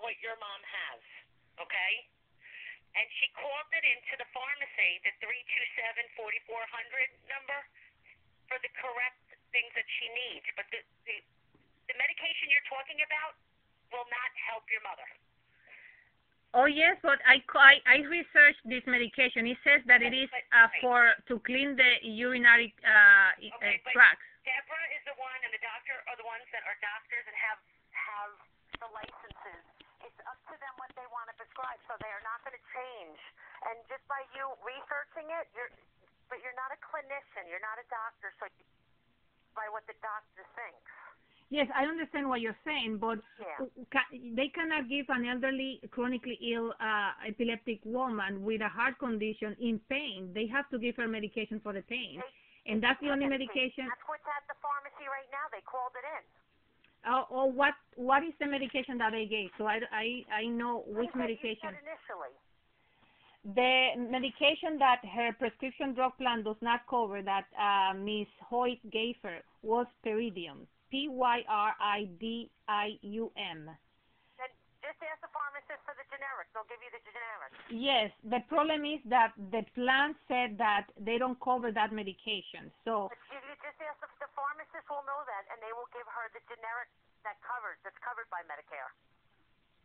what your mom has, okay? And she called it into the pharmacy, the 327-4400 number, for the correct things that she needs. But the, the, the medication you're talking about will not help your mother. Oh yes, but I, I I researched this medication. It says that it is uh, for to clean the urinary uh, Okay, uh, tracts. Deborah is the one, and the doctor are the ones that are doctors and have have the licenses. It's up to them what they want to prescribe, so they are not going to change. And just by you researching it, you're but you're not a clinician, you're not a doctor, so you, by what the doctor thinks. Yes, I understand what you're saying, but Yeah. ca- they cannot give an elderly, chronically ill, uh, epileptic woman with a heart condition in pain. They have to give her medication for the pain, and that's the only medication. That's what's at the pharmacy right now. They called it in. Uh, or what? What is the medication that they gave? So I, I, I know which What is that you medication. initially. The medication that her prescription drug plan does not cover that uh, Ms. Hoyt gave her was Pyridium. P-Y-R-I-D-I-U-M. Just ask the pharmacist for the generic. They'll give you the generic. Yes, the problem is that the plan said that they don't cover that medication. So, But you, you just ask the, the pharmacist will know that, and they will give her the generic that covers that's covered by Medicare.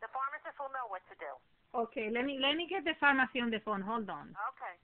The pharmacist will know what to do. Okay, let me let me get the pharmacy on the phone. Hold on. Okay.